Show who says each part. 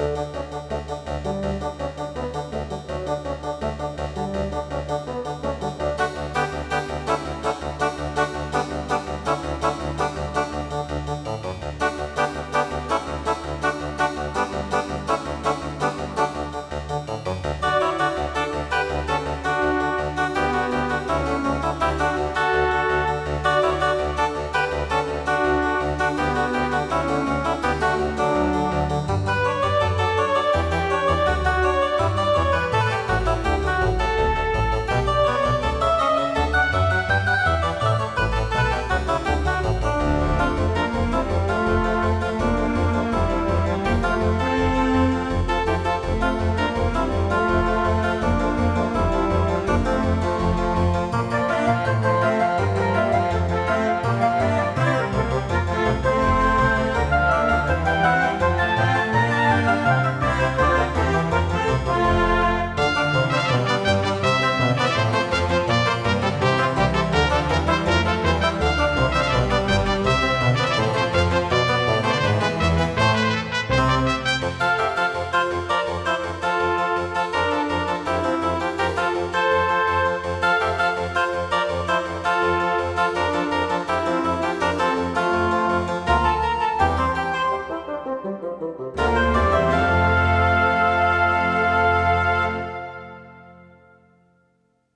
Speaker 1: Música